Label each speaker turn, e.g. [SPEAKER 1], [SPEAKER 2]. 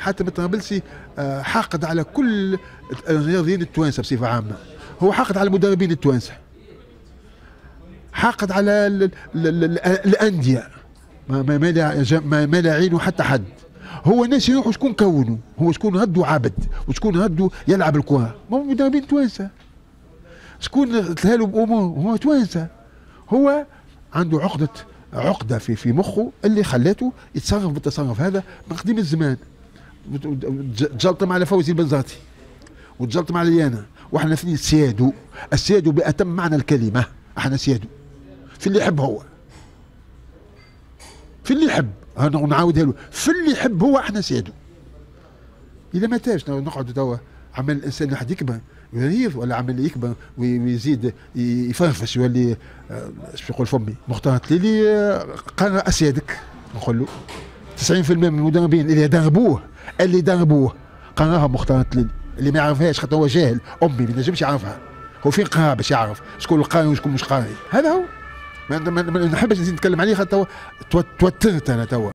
[SPEAKER 1] حاتم الطرابلسي آه، حاقد على كل الرياضيين التوانسة بصفة عامة. هو حاقد على المدربين التوانسة. حاقد على ال ال ال الأندية. ما ما لا يعينوا حتى حد. هو الناس يروحوا شكون كونوا. هو شكون هدوا عبد. وشكون هدوا يلعب الكرة. ما هو مدربين توانسة. شكون تلهالوا بأمور. هو توانسة. هو عنده عقدة عقدة في في مخه اللي خلاته يتصرف بالتصرف هذا من قديم الزمان. تجلطم على فوزي البنزرتي وتجلطم علي انا وإحنا اثنين سيادو السيادو بأتم معنى الكلمة إحنا سيادو. في اللي يحب هو. في اللي يحب. نعاودها له. في اللي يحب هو إحنا سيادو. إذا ما تاش نقعد توا. عمل الإنسان واحد يكبر يريض ولا عمل يكبر ويزيد يفرفش يولي إيش يقول فمي. مختار تليلي آه، قرا أسيادك نقول له. 90% من المدربين اللي دربوه اللي دربوه قراها مختار اللي ما يعرفهاش خاطر هو جاهل أمي ما نجمش يعرفها. هو فين قرا باش يعرف؟ شكون القاري وشكون مش قاري؟ هذا هو. ما نحبش نزيد نتكلم عليه خاطر توترت أنا توا.